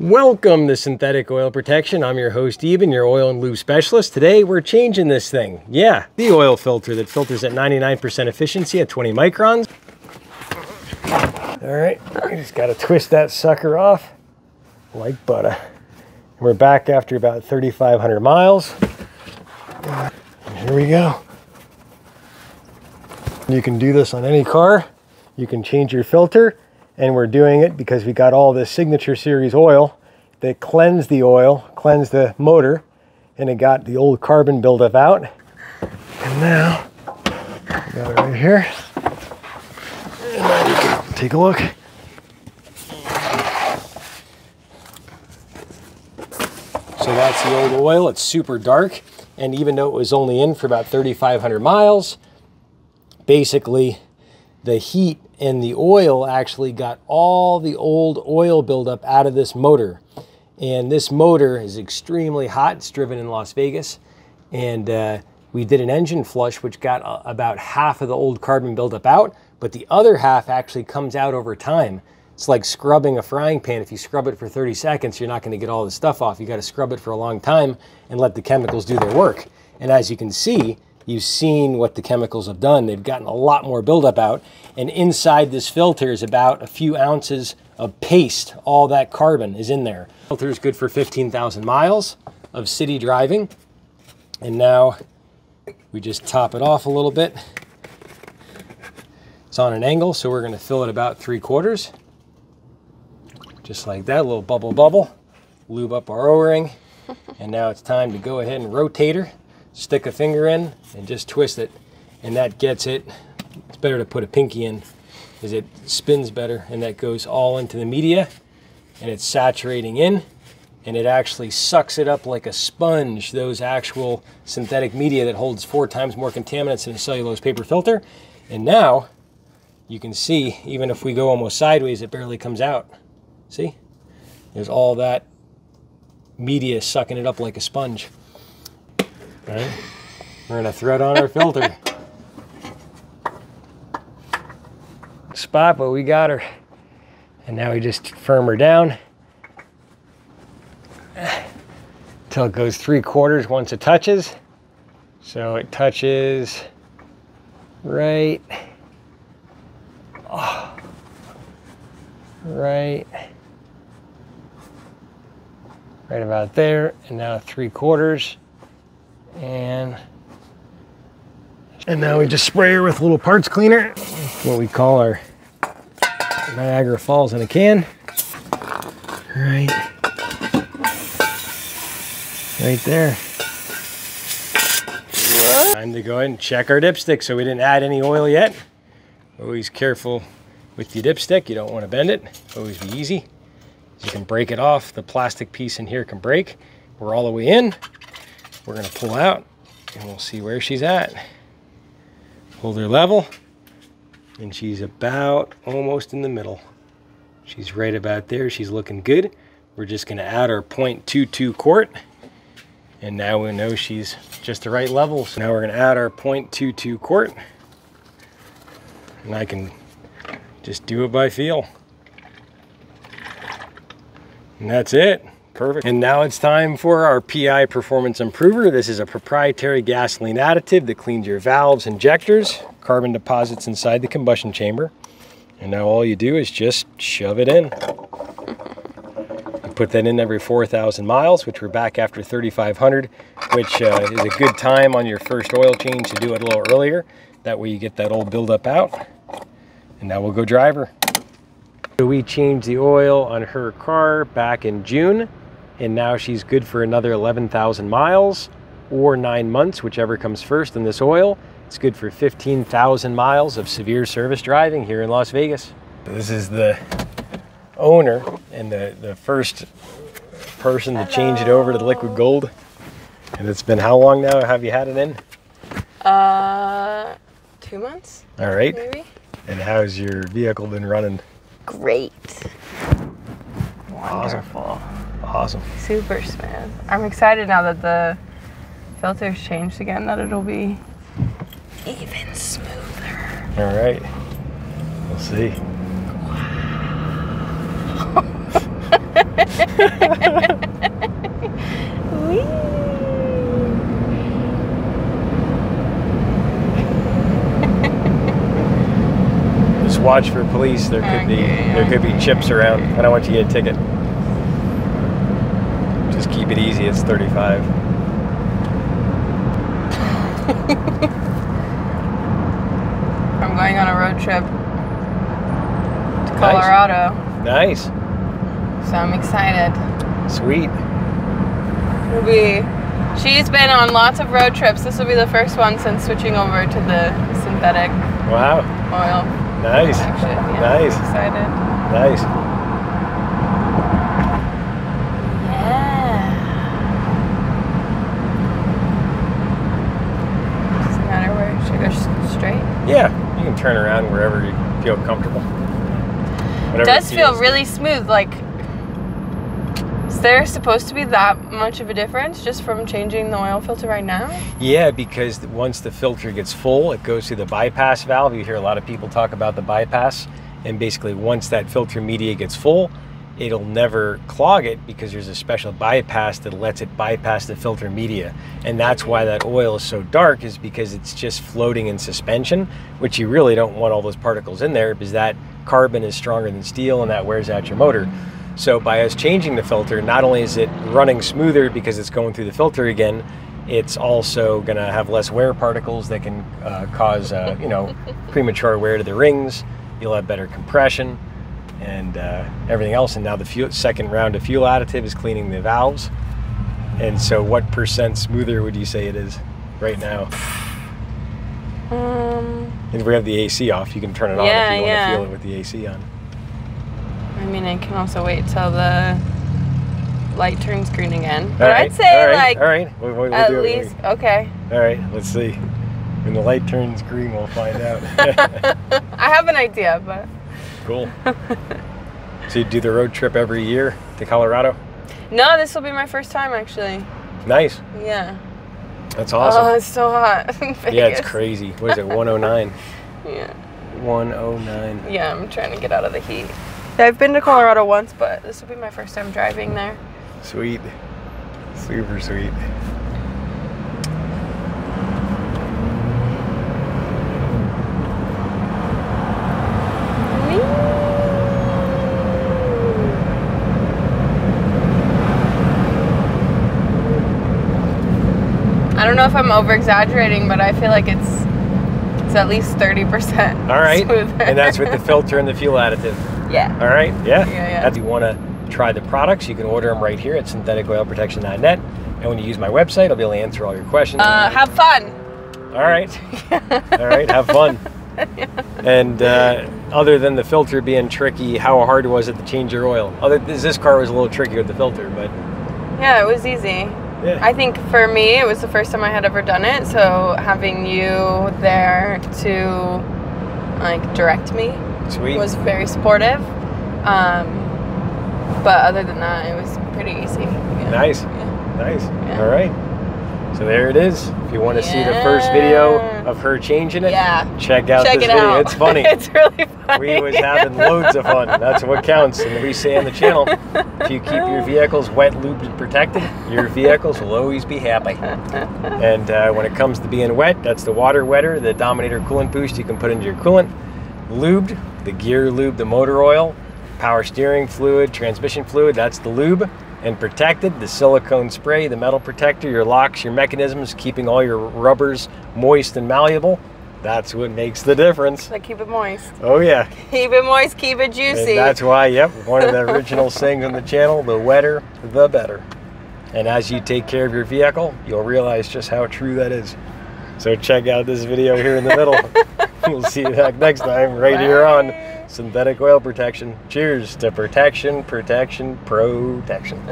Welcome to Synthetic Oil Protection. I'm your host, Eben, your oil and lube specialist. Today, we're changing this thing. Yeah, the oil filter that filters at 99% efficiency at 20 microns. All right, you just got to twist that sucker off like butter. We're back after about 3,500 miles. Here we go. You can do this on any car. You can change your filter and we're doing it because we got all this signature series oil that cleansed the oil, cleansed the motor, and it got the old carbon buildup out. And now, got it right here. Take a look. So that's the old oil. It's super dark. And even though it was only in for about 3,500 miles, basically the heat and the oil actually got all the old oil buildup out of this motor. And this motor is extremely hot. It's driven in Las Vegas. And uh, we did an engine flush, which got uh, about half of the old carbon buildup out, but the other half actually comes out over time. It's like scrubbing a frying pan. If you scrub it for 30 seconds, you're not going to get all the stuff off. You got to scrub it for a long time and let the chemicals do their work. And as you can see, You've seen what the chemicals have done. They've gotten a lot more buildup out. And inside this filter is about a few ounces of paste. All that carbon is in there. Filter is good for 15,000 miles of city driving. And now we just top it off a little bit. It's on an angle, so we're gonna fill it about three quarters. Just like that, little bubble bubble. Lube up our O-ring. And now it's time to go ahead and rotate her stick a finger in and just twist it and that gets it. It's better to put a pinky in because it spins better and that goes all into the media and it's saturating in and it actually sucks it up like a sponge those actual synthetic media that holds four times more contaminants than a cellulose paper filter. And now you can see even if we go almost sideways it barely comes out. See? There's all that media sucking it up like a sponge We're gonna thread on our filter. Spot, but we got her. And now we just firm her down until it goes three quarters once it touches. So it touches right, oh, right, right about there, and now three quarters. And, and now we just spray her with a little parts cleaner, what we call our Niagara Falls in a can. Right, right there. What? Time to go ahead and check our dipstick. So we didn't add any oil yet. Always careful with your dipstick. You don't want to bend it. Always be easy. You can break it off. The plastic piece in here can break. We're all the way in. We're gonna pull out and we'll see where she's at. Hold her level and she's about almost in the middle. She's right about there. She's looking good. We're just gonna add our 0.22 quart and now we know she's just the right level. So now we're gonna add our 0.22 quart and I can just do it by feel. And that's it. Perfect. And now it's time for our PI Performance Improver. This is a proprietary gasoline additive that cleans your valves, injectors, carbon deposits inside the combustion chamber. And now all you do is just shove it in. You put that in every 4,000 miles, which we're back after 3,500, which uh, is a good time on your first oil change to do it a little earlier. That way you get that old buildup out. And now we'll go drive her. We changed the oil on her car back in June and now she's good for another 11,000 miles or nine months, whichever comes first in this oil. It's good for 15,000 miles of severe service driving here in Las Vegas. This is the owner and the, the first person to change it over to the liquid gold. And it's been how long now have you had it in? Uh, two months. All right. Maybe. And how's your vehicle been running? Great. Wonderful. Awesome. Awesome. Super smooth. I'm excited now that the filter's changed again, that it'll be even smoother. All right. We'll see. Wow. watch for police. There could be there could be chips around. I don't want you to get a ticket. Keep it easy. It's 35. I'm going on a road trip to Colorado, Nice. so I'm excited. Sweet. It'll be. She's been on lots of road trips. This will be the first one since switching over to the synthetic Wow. oil Nice. action. Yeah, Nice. I'm excited. Nice. Yeah. Doesn't matter where. Should I go s- straight? Yeah. You can turn around wherever you feel comfortable. It Whatever does feel really smooth. Like, is there supposed to be that much of a difference just from changing the oil filter right now? Yeah, because once the filter gets full, it goes through the bypass valve. You hear a lot of people talk about the bypass. And basically, once that filter media gets full, it'll never clog it because there's a special bypass that lets it bypass the filter media. And that's why that oil is so dark, is because it's just floating in suspension, which you really don't want all those particles in there because that carbon is stronger than steel and that wears out your motor. So by us changing the filter, not only is it running smoother because it's going through the filter again, it's also going to have less wear particles that can uh, cause, uh, you know, premature wear to the rings. You'll have better compression and uh, everything else. And now the fuel, second round of fuel additive is cleaning the valves. And so, what percent smoother would you say it is right now? Um, If we have the AC off, you can turn it on Yeah, if you yeah. want to feel it with the AC on. I mean, I can also wait till the light turns green again. All But right, I'd say all right, like all right, we'll, we'll, at do it. least okay. All right, let's see. When the light turns green, we'll find out. I have an idea, but cool. So you do the road trip every year to Colorado? no, this will be my first time actually. Nice. Yeah. That's awesome. Oh, it's so hot. yeah, it's crazy. What is it? 109. Yeah. 109. Yeah, I'm trying to get out of the heat. I've been to Colorado once, but this will be my first time driving there. Sweet. Super sweet. I don't know if I'm over exaggerating, but I feel like it's it's at least thirty percent. All right. Smoother. And that's with the filter and the fuel additive. yeah. All right. Yeah. Yeah, yeah. If you want to try the products, you can order them right here at syntheticoilprotection.net. And when you use my website, I'll be able to answer all your questions. Uh, have fun. All right. All right. Have fun. And uh, other than the filter being tricky, how hard was it to change your oil? Other this car was a little tricky with the filter, but Yeah, it was easy. Yeah. I think for me, it was the first time I had ever done it. So having you there to like direct me Sweet. was very supportive. Um, but other than that, it was pretty easy. Yeah. Nice. Yeah. Nice. All right. So there it is. If you want to see the first video of her changing it, Yeah. check out Check this it video. out. It's funny. it's really funny. we was having loads of fun. That's what counts. And we say on the channel, if you keep your vehicles wet, lubed, and protected, your vehicles will always be happy. And uh, when it comes to being wet, that's the water wetter, the Dominator coolant boost you can put into your coolant. Lubed, the gear lube, the motor oil, power steering fluid, transmission fluid, that's the lube. And protected, the silicone spray, the metal protector, your locks, your mechanisms, keeping all your rubbers moist and malleable. That's what makes the difference. Like keep it moist. Oh yeah. Keep it moist. Keep it And juicy. that's why, yep, one of the original sayings on the channel, the wetter, the better. And as you take care of your vehicle, you'll realize just how true that is. So check out this video here in the middle. we'll see you back next time right here on Synthetic Oil Protection. Cheers to protection, protection, protection.